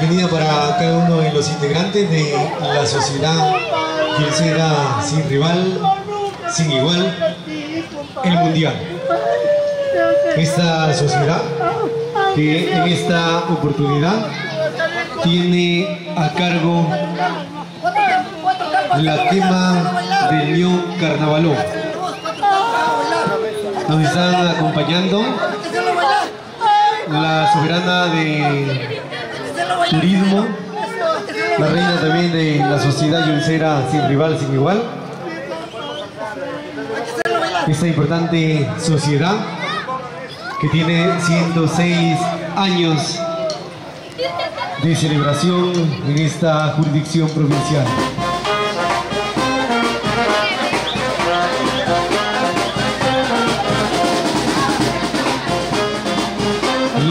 Bienvenida para cada uno de los integrantes de la sociedad será sin rival, sin igual, el mundial. Esta sociedad que en esta oportunidad tiene a cargo la tema del New Carnavalón. Nos están acompañando la soberana de turismo, la reina también de la sociedad yoncera sin rival, sin igual. Esta importante sociedad que tiene 106 años de celebración en esta jurisdicción provincial.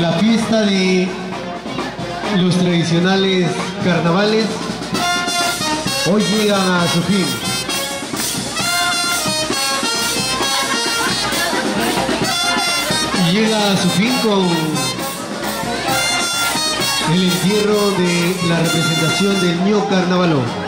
La fiesta de los tradicionales carnavales hoy llegan a su fin. Llega a su fin con el entierro de la representación del Ño Carnavalón.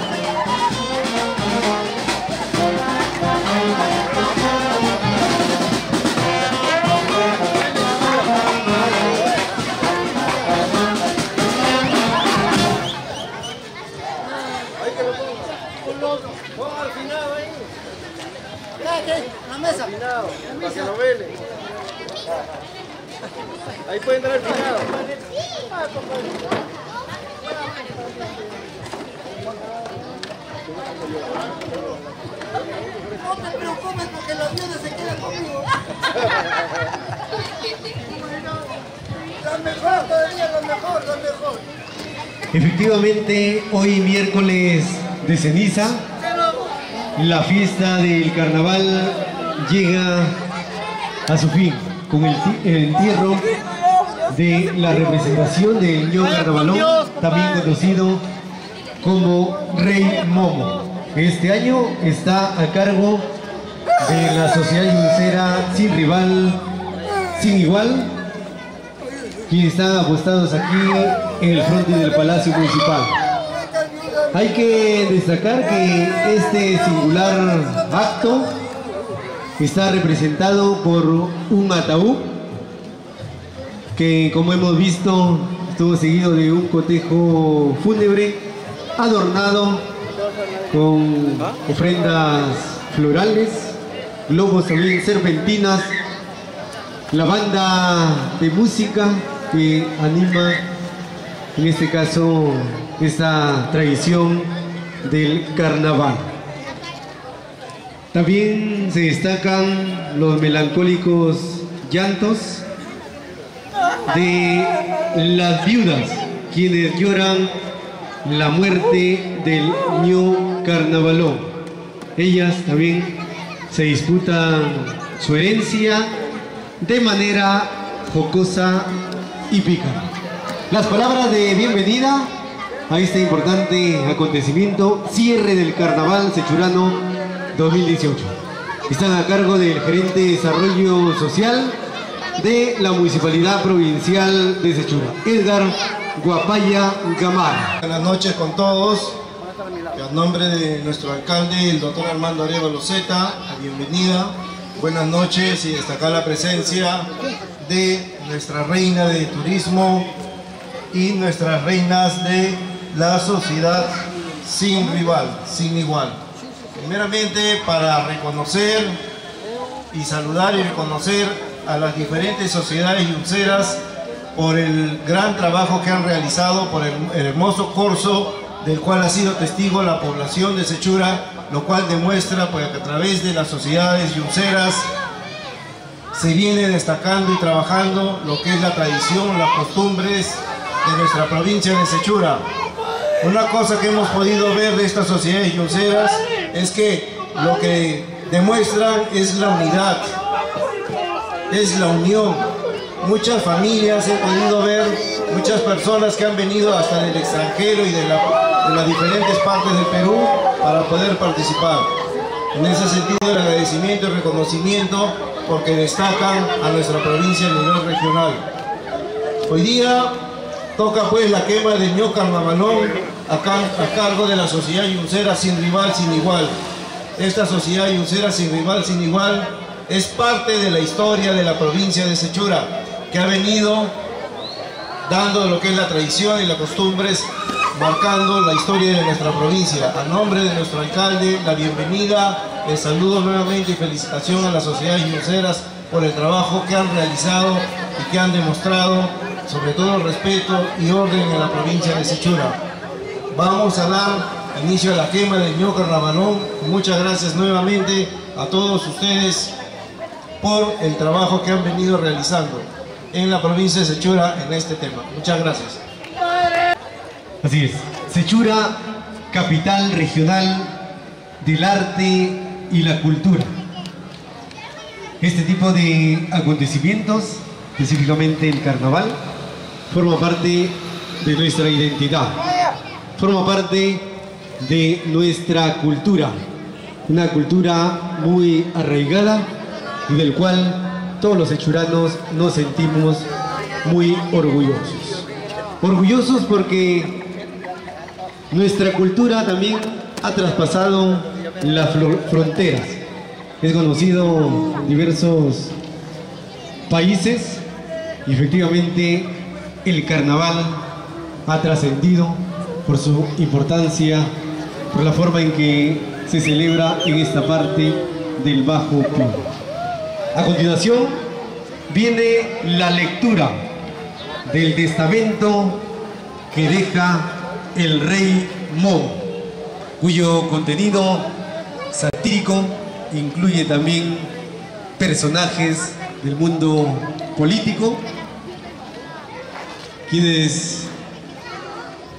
Ahí puede entrar el finado. No te preocupes porque los viudas se quedan conmigo. Lo mejor todavía, lo mejor, lo mejor. Efectivamente, hoy miércoles de ceniza, la fiesta del carnaval llega a su fin con el, entierro de la representación del ño Carnavalón, también conocido como Rey Momo. Este año está a cargo de la Sociedad Yuncera Sin Rival, Sin Igual, quienes están apostados aquí en el frente del Palacio Municipal. Hay que destacar que este singular acto está representado por un ataúd que como hemos visto estuvo seguido de un cotejo fúnebre adornado con ofrendas florales, globos también serpentinas, la banda de música que anima en este caso esta tradición del carnaval. También se destacan los melancólicos llantos de las viudas, quienes lloran la muerte del niño carnavalón. Ellas también se disputan su herencia de manera jocosa y pica. Las palabras de bienvenida a este importante acontecimiento, cierre del carnaval sechurano 2018. Están a cargo del gerente de desarrollo social de la Municipalidad Provincial de Sechura, Edgar Guapaya Gamar. Buenas noches con todos. A nombre de nuestro alcalde, el doctor Armando Arevalo Zeta, bienvenida. Buenas noches y destacar la presencia de nuestra reina de turismo y nuestras reinas de la sociedad sin rival, sin igual. Primeramente para reconocer y saludar y reconocer a las diferentes sociedades yunceras por el gran trabajo que han realizado, por el, hermoso corso del cual ha sido testigo la población de Sechura, lo cual demuestra pues, que a través de las sociedades yunceras se viene destacando y trabajando lo que es la tradición, las costumbres de nuestra provincia de Sechura. Una cosa que hemos podido ver de estas sociedades yunceras es que lo que demuestran es la unidad, es la unión. Muchas familias he podido ver, muchas personas que han venido hasta del extranjero y de, las diferentes partes del Perú para poder participar. En ese sentido el agradecimiento y reconocimiento porque destacan a nuestra provincia a nivel regional. Hoy día toca pues la quema de ño carnavalón acá a cargo de la sociedad yuncera sin rival, sin igual. Esta sociedad yuncera sin rival, sin igual es parte de la historia de la provincia de Sechura, que ha venido dando lo que es la tradición y las costumbres, marcando la historia de nuestra provincia. A nombre de nuestro alcalde, la bienvenida, el saludo nuevamente y felicitación a las sociedades yunceras por el trabajo que han realizado y que han demostrado, sobre todo respeto y orden en la provincia de Sechura. Vamos a dar inicio a la quema del ño carnavalón. Muchas gracias nuevamente a todos ustedes por el trabajo que han venido realizando en la provincia de Sechura en este tema. Muchas gracias. Así es. Sechura, capital regional del arte y la cultura. Este tipo de acontecimientos, específicamente el carnaval, forma parte de nuestra identidad, forma parte de nuestra cultura, una cultura muy arraigada y del cual todos los hechuranos nos sentimos muy orgullosos. Orgullosos porque nuestra cultura también ha traspasado las fronteras. Es conocido en diversos países y efectivamente el carnaval ha trascendido por su importancia, por la forma en que se celebra en esta parte del Bajo Piura. A continuación viene la lectura del testamento que deja el rey Mo, cuyo contenido satírico incluye también personajes del mundo político, quienes,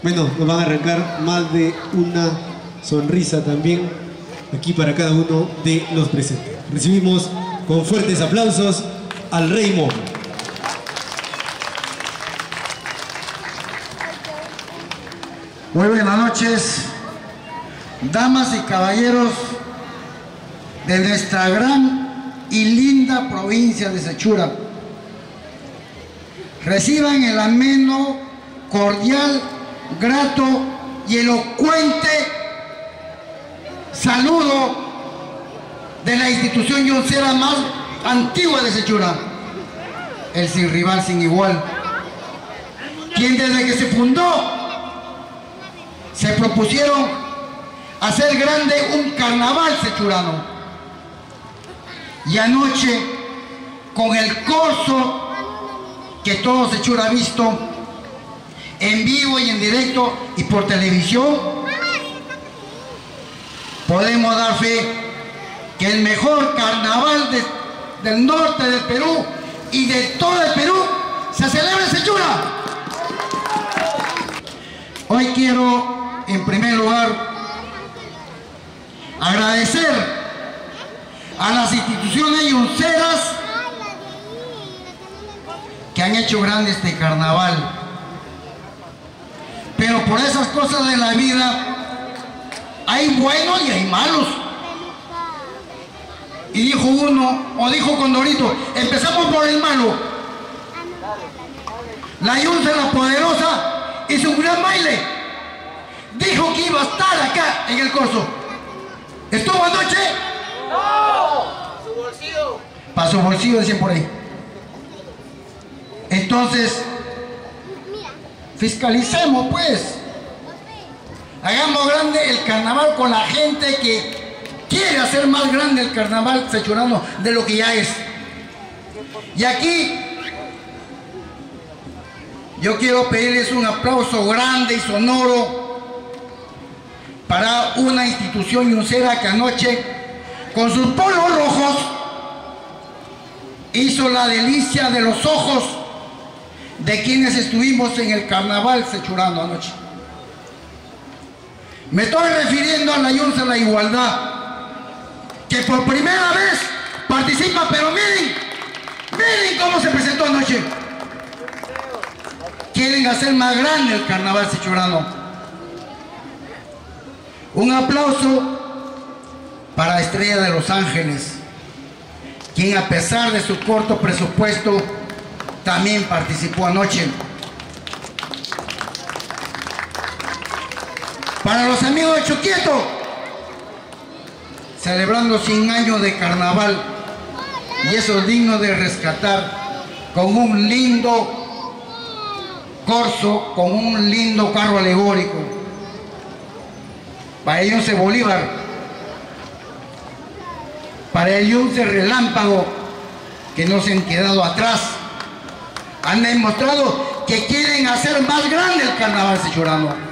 bueno, nos van a arrancar más de una sonrisa también aquí para cada uno de los presentes. Recibimos con fuertes aplausos al Rey Mo. Muy buenas noches, damas y caballeros de nuestra gran y linda provincia de Sechura. Reciban el ameno, cordial, grato y elocuente saludo de la institución yoncera más antigua de Sechura, el sin rival, sin igual, quien desde que se fundó se propusieron hacer grande un carnaval sechurano. Y anoche, con el corso que todo Sechura ha visto, en vivo y en directo y por televisión, podemos dar fe que el mejor carnaval del norte del Perú y de todo el Perú se celebra en Sechura. Hoy quiero, en primer lugar, agradecer a las instituciones yunceras que han hecho grande este carnaval. Pero por esas cosas de la vida hay buenos y hay malos. Y dijo uno, o dijo Condorito, empezamos por el malo. La Yunce, la poderosa, hizo un gran baile. Dijo que iba a estar acá en el corso. ¿Estuvo anoche? No, su bolsillo. Para su bolsillo, decían por ahí. Entonces, fiscalicemos pues. Hagamos grande el carnaval con la gente que quiere hacer más grande el carnaval sechurano de lo que ya es. Y aquí yo quiero pedirles un aplauso grande y sonoro para una institución yuncera que anoche con sus polos rojos hizo la delicia de los ojos de quienes estuvimos en el carnaval sechurano anoche. Me estoy refiriendo a la Yunce la Igualdad, que por primera vez participa, pero miren, miren cómo se presentó anoche. Quieren hacer más grande el carnaval sechurano. Un aplauso para Estrella de Los Ángeles, quien a pesar de su corto presupuesto también participó anoche. Para los amigos de Chuquieto, celebrando 100 años de carnaval, y eso es digno de rescatar con un lindo corso, con un lindo carro alegórico. Para ellos se Bolívar, para ellos se relámpago, que no se han quedado atrás. Han demostrado que quieren hacer más grande el carnaval sechurano.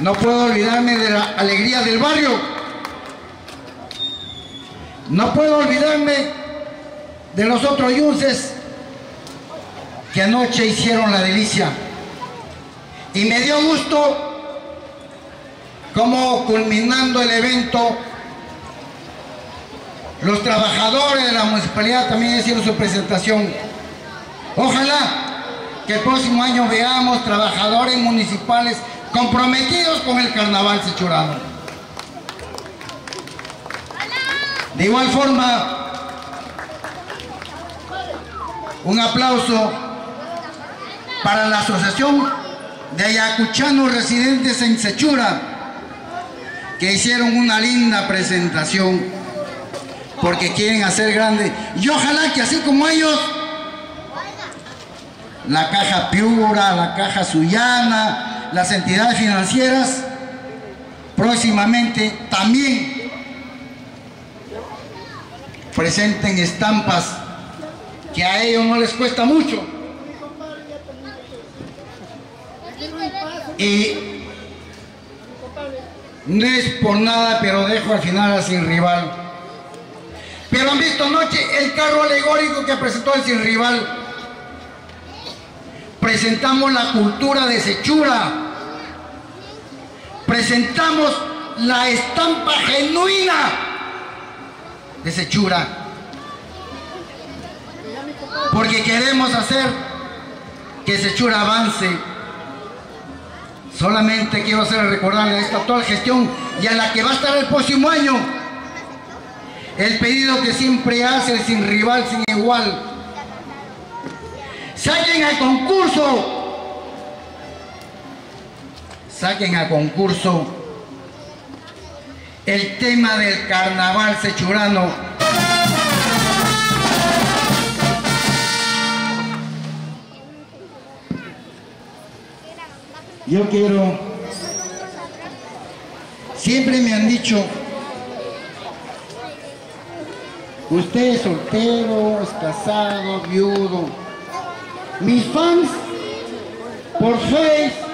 No puedo olvidarme de la alegría del barrio. No puedo olvidarme de los otros yunces que anoche hicieron la delicia. Y me dio gusto como culminando el evento, los trabajadores de la municipalidad también hicieron su presentación. Ojalá que el próximo año veamos trabajadores municipales comprometidos con el carnaval sechurano. De igual forma, un aplauso para la Asociación de Ayacuchanos Residentes en Sechura, que hicieron una linda presentación, porque quieren hacer grande. Y ojalá que así como ellos, la Caja Piura, la Caja Suyana, las entidades financieras próximamente también presenten estampas que a ellos no les cuesta mucho. Y no es por nada, pero dejo al final a Sin Rival. Pero han visto anoche el carro alegórico que presentó el Sin Rival presentamos la cultura de Sechura, presentamos la estampa genuina de Sechura, porque queremos hacer que Sechura avance. Solamente quiero hacer recordarle a esta actual gestión y a la que va a estar el próximo año el pedido que siempre hace sin rival, sin igual, Saquen a concurso. Saquen a concurso el tema del carnaval sechurano. Yo quiero, siempre me han dicho, usted es soltero, es casado, viudo, mis fans por Facebook,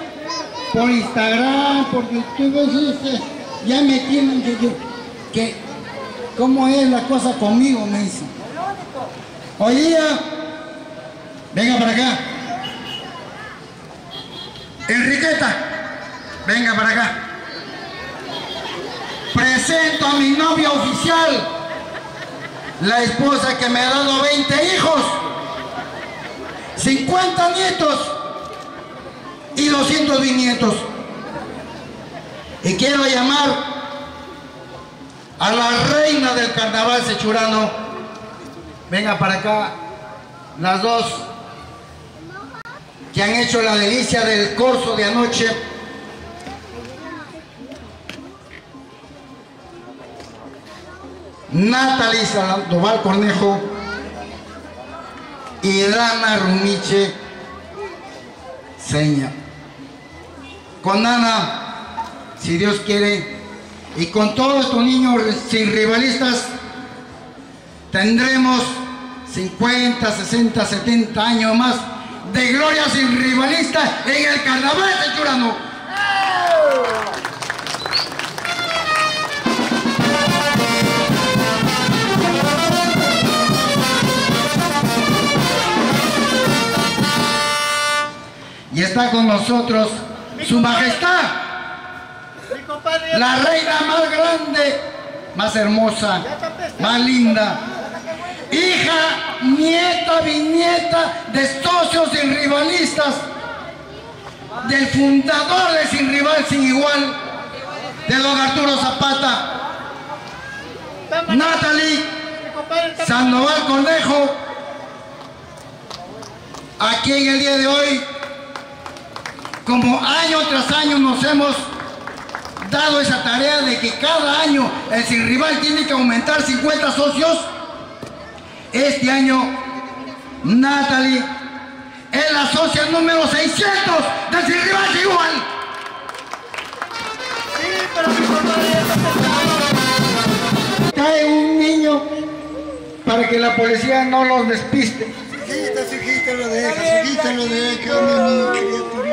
por Instagram, por YouTube, ya me tienen que, que, ¿cómo es la cosa conmigo? Me dicen. Oye, venga para acá. Enriqueta, venga para acá. Presento a mi novia oficial, la esposa que me ha dado 20 hijos. 50 nietos y 200 bisnietos. Y quiero llamar a la reina del carnaval sechurano. Venga para acá, las dos que han hecho la delicia del corso de anoche. Natalie Sandoval Cornejo y Dana Rumiche Seña. Con Ana, si Dios quiere, y con todos estos niños sin rivalistas, tendremos 50, 60, 70 años más de gloria sin rivalista en el carnaval de Churano. Está con nosotros su majestad, la reina más grande, más hermosa, más linda, hija, nieta, bisnieta de socios y rivalistas, del fundador de Sin Rival Sin Igual, de don Arturo Zapata. Natalie Sandoval Cornejo, aquí en el día de hoy, como año tras año nos hemos dado esa tarea de que cada año el sin rival tiene que aumentar 50 socios, este año Natalie es la socia número 600 del sin rival igual. Cae un niño para que la policía no los despiste. Lo lo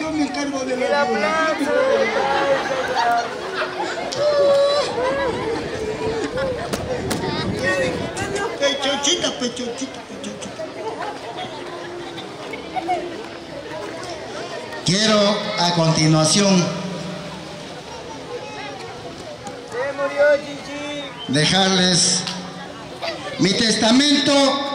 yo me encargo de la. Pechochita, pechochita, pechochita. Quiero a continuación dejarles mi testamento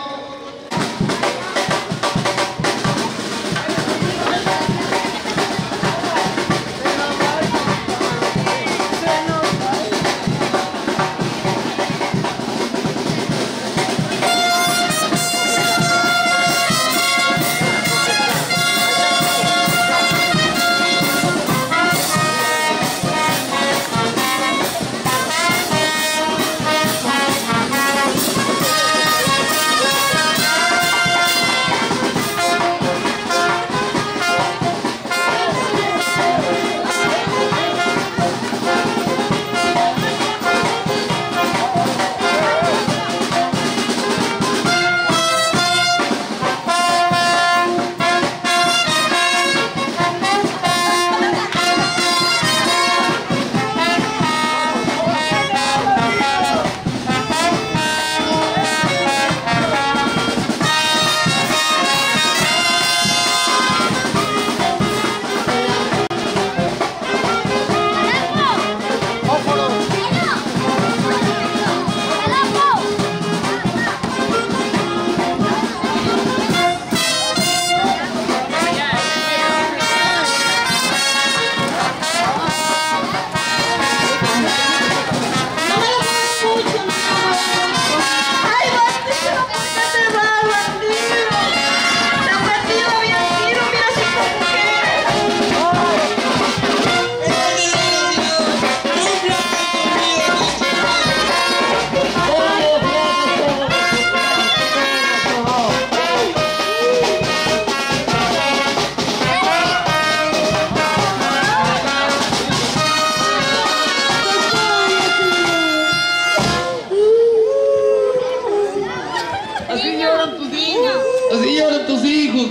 Así lloran tus niños. Así lloran tus hijos.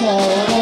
trời ơi.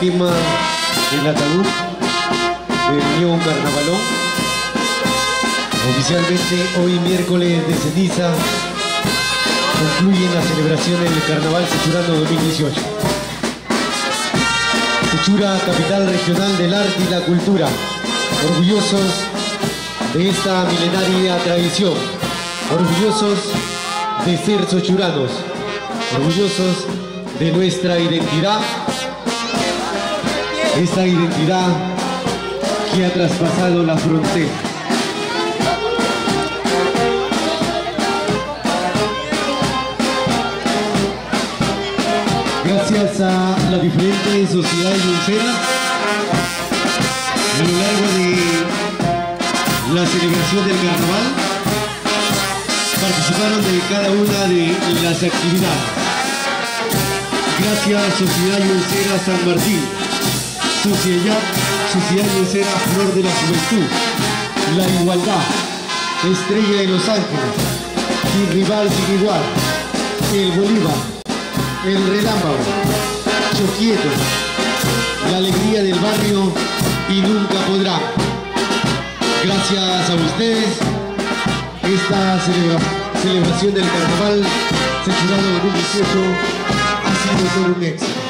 Quema del ataúd del Unión Carnavalón. Oficialmente hoy miércoles de ceniza concluyen las celebraciones del Carnaval Sechurano 2018. Sechura, capital regional del arte y la cultura, orgullosos de esta milenaria tradición, orgullosos de ser sochuranos, orgullosos de nuestra identidad, esta identidad que ha traspasado la frontera. Gracias a la diferente sociedad yuncera, a lo largo de la celebración del carnaval, participaron de cada una de las actividades. Gracias Sociedad Yuncera San Martín, Sociedad, Sociedad Yuncera Flor de la Juventud, La Igualdad, Estrella de Los Ángeles, Sin Rival Sin Igual, El Bolívar, El Relámpago, Choquieto, La Alegría del Barrio y Nunca Podrá. Gracias a ustedes, esta celebra- celebración del Carnaval Sechurano 2018 ha sido todo un éxito.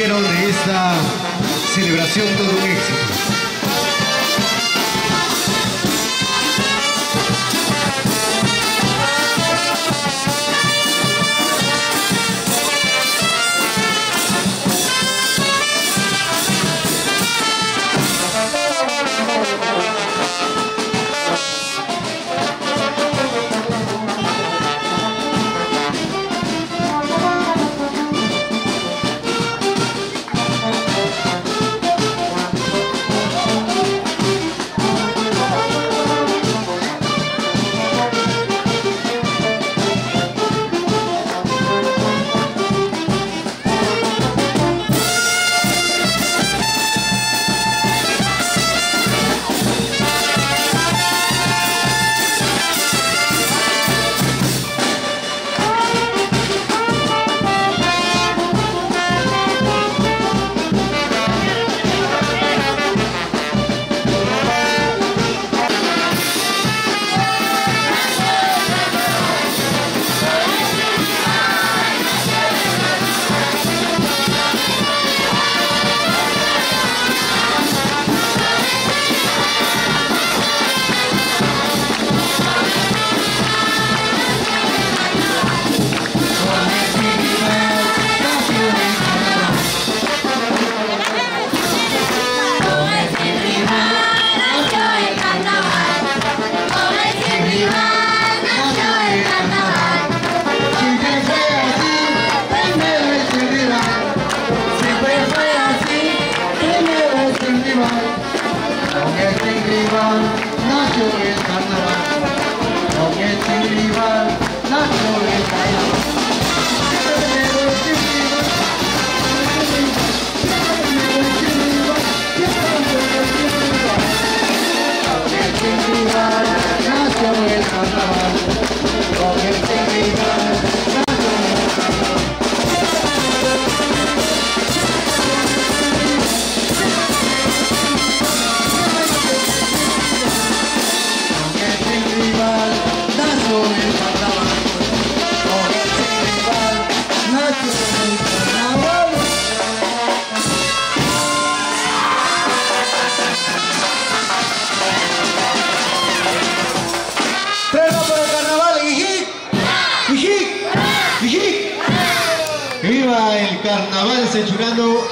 Hicieron de esta celebración todo un éxito. ¡Viva el Sechurando!